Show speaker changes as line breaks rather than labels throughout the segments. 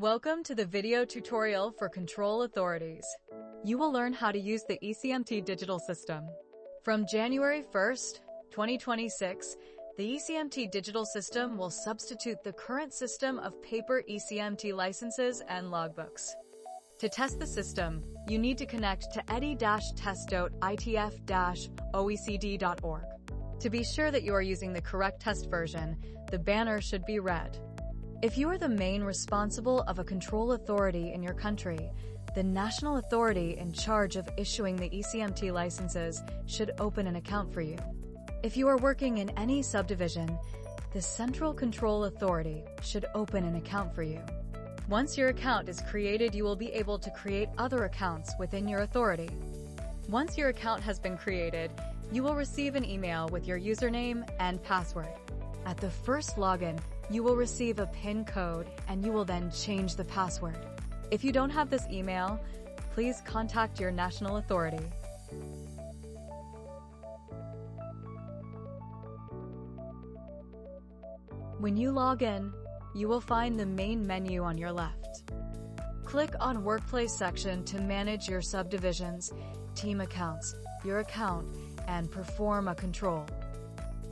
Welcome to the video tutorial for control authorities. You will learn how to use the ECMT digital system. From January 1st, 2026, the ECMT digital system will substitute the current system of paper ECMT licenses and logbooks. To test the system, you need to connect to edi-test.itf-oecd.org. To be sure that you are using the correct test version, the banner should be red. If you are the main responsible of a control authority in your country, the national authority in charge of issuing the ECMT licenses should open an account for you. If you are working in any subdivision, the Central Control Authority should open an account for you. Once your account is created, you will be able to create other accounts within your authority. Once your account has been created, you will receive an email with your username and password. At the first login, you will receive a PIN code and you will then change the password. If you don't have this email, please contact your national authority. When you log in, you will find the main menu on your left. Click on Workplace section to manage your subdivisions, team accounts, your account, and perform a control.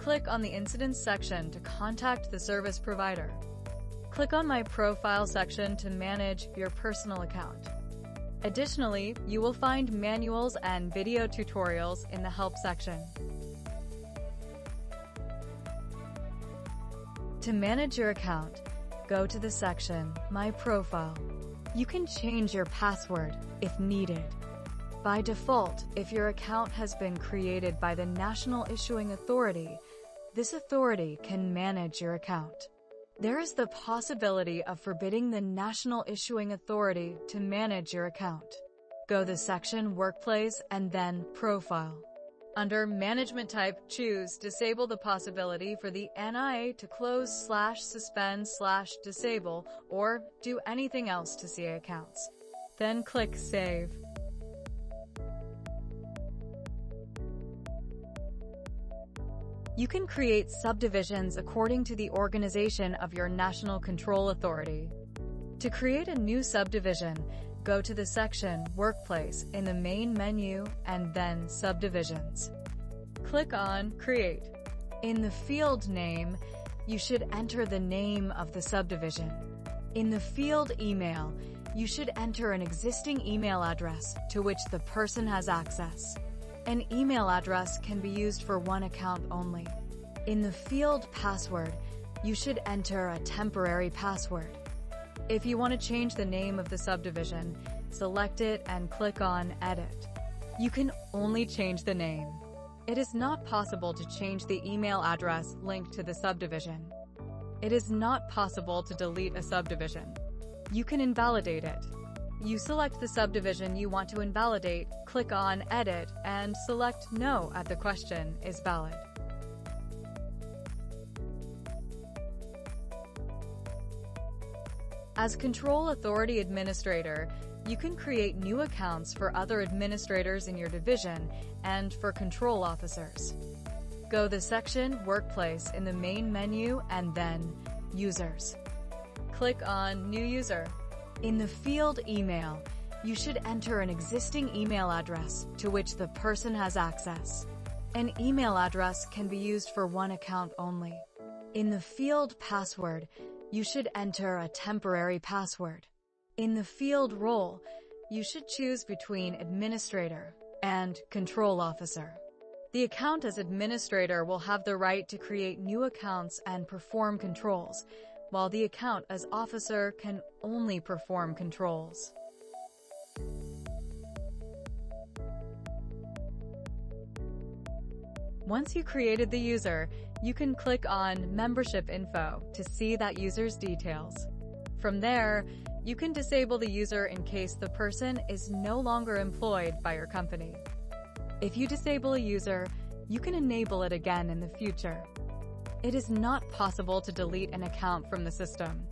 Click on the Incidents section to contact the service provider. Click on My Profile section to manage your personal account. Additionally, you will find manuals and video tutorials in the Help section. To manage your account, go to the section My Profile. You can change your password if needed. By default, if your account has been created by the National Issuing Authority, this authority can manage your account. There is the possibility of forbidding the National Issuing Authority to manage your account. Go to section Workplace and then Profile. Under Management Type, choose Disable the possibility for the NIA to close slash suspend slash disable or do anything else to CA accounts. Then click Save. You can create subdivisions according to the organization of your national control authority. To create a new subdivision, go to the section Workplace in the main menu and then Subdivisions. Click on Create. In the field name, you should enter the name of the subdivision. In the field email, you should enter an existing email address to which the person has access. An email address can be used for one account only. In the field password, you should enter a temporary password. If you want to change the name of the subdivision, select it and click on Edit. You can only change the name. It is not possible to change the email address linked to the subdivision. It is not possible to delete a subdivision. You can invalidate it. You select the subdivision you want to invalidate, click on Edit, and select No at the question is valid. As Control Authority Administrator, you can create new accounts for other administrators in your division and for control officers. Go the section Workplace in the main menu and then Users. Click on New User. In the field Email, you should enter an existing email address to which the person has access. An email address can be used for one account only. In the field Password, you should enter a temporary password. In the field Role, you should choose between Administrator and Control Officer. The account as administrator will have the right to create new accounts and perform controls, while the account as officer can only perform controls. Once you created the user, you can click on Membership Info to see that user's details. From there, you can disable the user in case the person is no longer employed by your company. If you disable a user, you can enable it again in the future. It is not possible to delete an account from the system.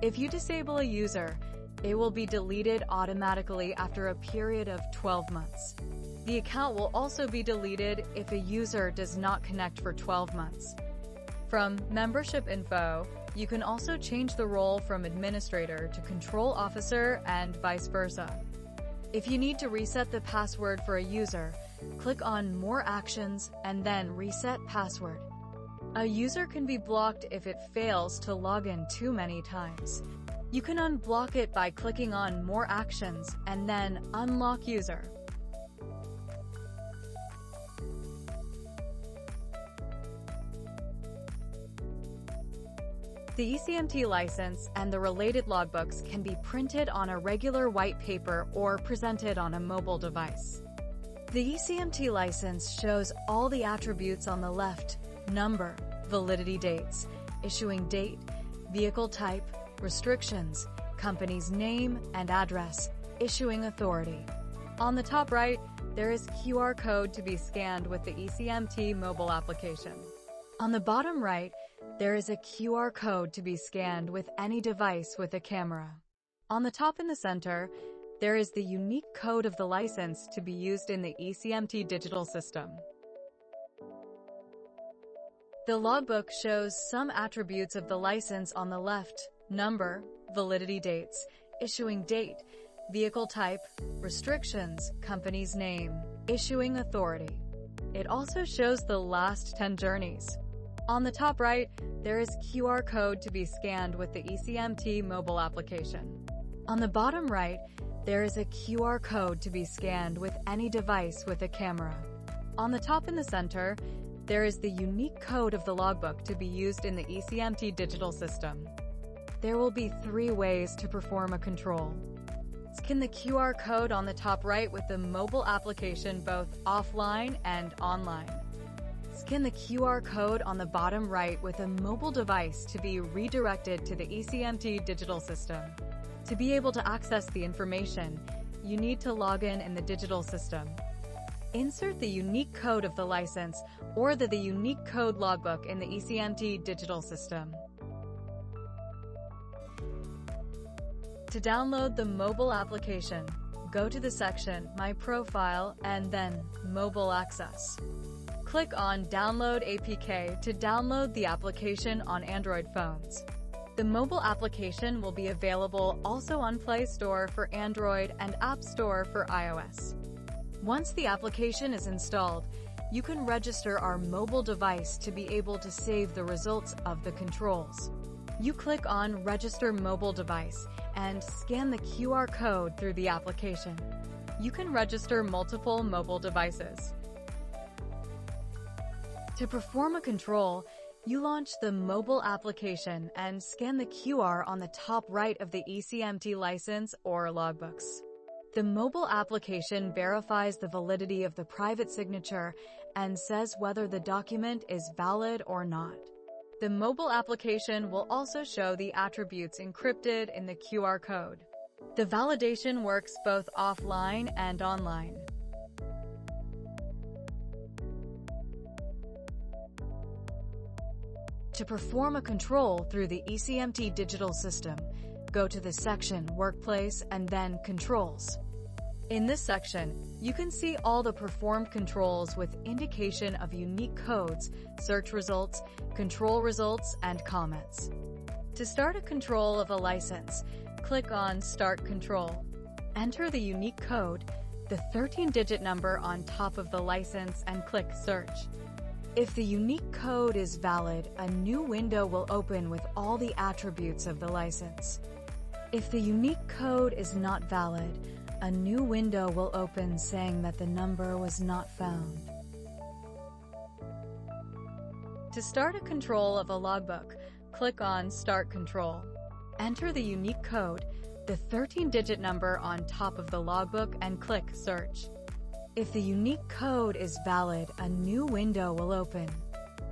If you disable a user, it will be deleted automatically after a period of 12 months. The account will also be deleted if a user does not connect for 12 months. From Membership Info, You can also change the role from administrator to control officer and vice versa. If you need to reset the password for a user, click on More Actions and then Reset Password. A user can be blocked if it fails to log in too many times. You can unblock it by clicking on More Actions and then Unlock User. The ECMT license and the related logbooks can be printed on a regular white paper or presented on a mobile device. The ECMT license shows all the attributes on the left, number, validity dates, issuing date, vehicle type, restrictions, company's name and address, issuing authority. On the top right, there is QR code to be scanned with the ECMT mobile application. On the bottom right, there is a QR code to be scanned with any device with a camera. On the top in the center, there is the unique code of the license to be used in the ECMT digital system. The logbook shows some attributes of the license on the left, number, validity dates, issuing date, vehicle type, restrictions, company's name, issuing authority. It also shows the last 10 journeys. On the top right, there is QR code to be scanned with the ECMT mobile application. On the bottom right, there is a QR code to be scanned with any device with a camera. On the top in the center, there is the unique code of the logbook to be used in the ECMT digital system. There will be three ways to perform a control. Scan the QR code on the top right with the mobile application both offline and online. Scan the QR code on the bottom right with a mobile device to be redirected to the ECMT digital system. To be able to access the information, you need to log in in the digital system. Insert the unique code of the license or the, the unique code logbook in the ECMT digital system. To download the mobile application, go to the section My Profile and then Mobile Access. Click on Download APK to download the application on Android phones. The mobile application will be available also on Play Store for Android and App Store for iOS. Once the application is installed, you can register our mobile device to be able to save the results of the controls. You click on Register Mobile Device and scan the QR code through the application. You can register multiple mobile devices. To perform a control, you launch the mobile application and scan the QR on the top right of the ECMT license or logbooks. The mobile application verifies the validity of the private signature and says whether the document is valid or not. The mobile application will also show the attributes encrypted in the QR code. The validation works both offline and online. To perform a control through the ECMT digital system, go to the section Workplace and then Controls. In this section, you can see all the performed controls with indication of unique codes, search results, control results, and comments. To start a control of a license, click on Start Control. Enter the unique code, the 13-digit number on top of the license and click Search. If the unique code is valid, a new window will open with all the attributes of the license. If the unique code is not valid, a new window will open saying that the number was not found. To start a control of a logbook, click on Start Control. Enter the unique code, the 13-digit number on top of the logbook and click Search. If the unique code is valid, a new window will open.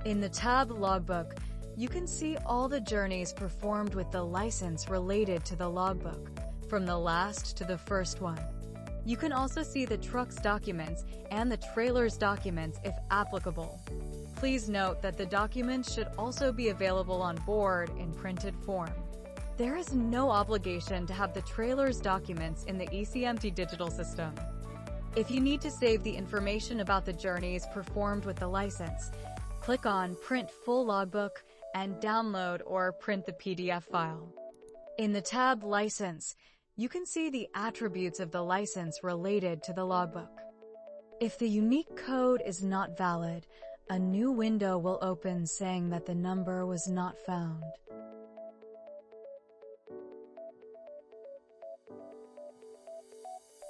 In the tab Logbook, you can see all the journeys performed with the license related to the logbook, from the last to the first one. You can also see the truck's documents and the trailer's documents if applicable. Please note that the documents should also be available on board in printed form. There is no obligation to have the trailer's documents in the ECMT digital system. If you need to save the information about the journeys performed with the license, click on Print Full Logbook and download or print the PDF file. In the tab License, you can see the attributes of the license related to the logbook. If the unique code is not valid, a new window will open saying that the number was not found.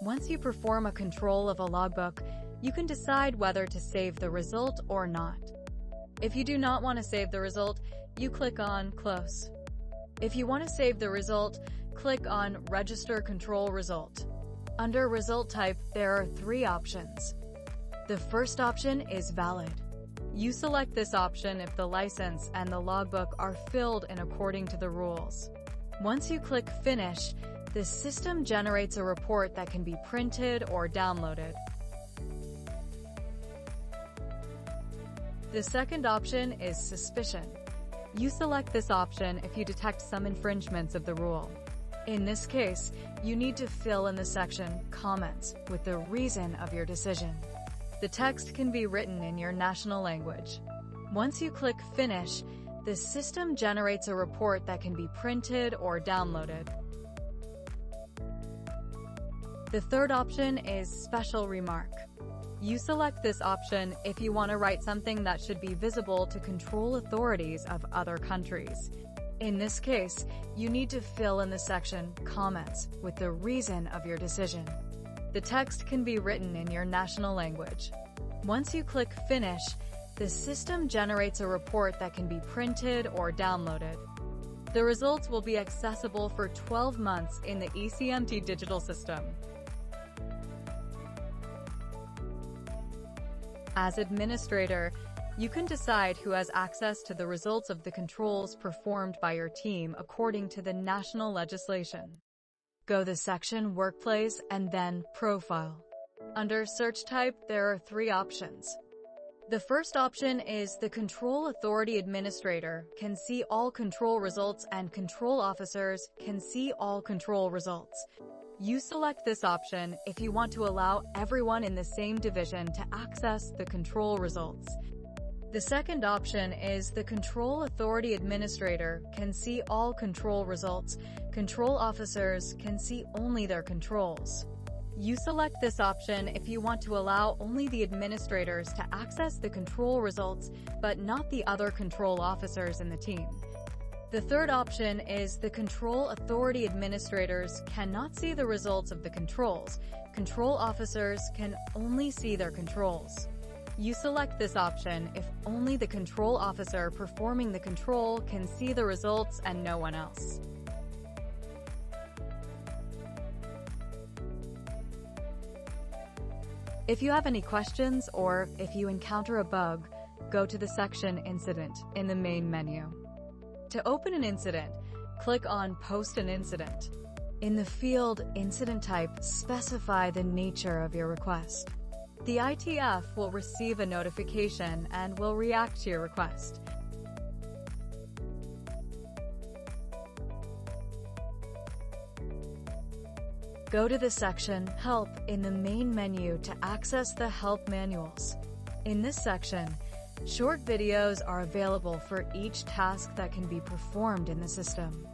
Once you perform a control of a logbook, you can decide whether to save the result or not. If you do not want to save the result, you click on Close. If you want to save the result, click on Register Control Result. Under Result Type, there are three options. The first option is valid. You select this option if the license and the logbook are filled in according to the rules. Once you click Finish, the system generates a report that can be printed or downloaded. The second option is Suspicion. You select this option if you detect some infringements of the rule. In this case, you need to fill in the section Comments with the reason of your decision. The text can be written in your national language. Once you click Finish, the system generates a report that can be printed or downloaded. The third option is Special Remark. You select this option if you want to write something that should be visible to control authorities of other countries. In this case, you need to fill in the section Comments with the reason of your decision. The text can be written in your national language. Once you click Finish, the system generates a report that can be printed or downloaded. The results will be accessible for 12 months in the ECMT digital system. As administrator, you can decide who has access to the results of the controls performed by your team according to the national legislation. Go the section Workplace and then Profile. Under Search Type, there are three options. The first option is the Control Authority Administrator can see all control results and control officers can see all control results. You select this option if you want to allow everyone in the same division to access the control results. The second option is the Control Authority Administrator can see all control results. Control officers can see only their controls. You select this option if you want to allow only the administrators to access the control results, but not the other control officers in the team. The third option is the control authority administrators cannot see the results of the controls. Control officers can only see their controls. You select this option if only the control officer performing the control can see the results and no one else. If you have any questions or if you encounter a bug, go to the section Incident in the main menu. To open an incident, click on Post an Incident. In the field Incident Type, specify the nature of your request. The ITF will receive a notification and will react to your request. Go to the section Help in the main menu to access the help manuals. In this section, Short videos are available for each task that can be performed in the system.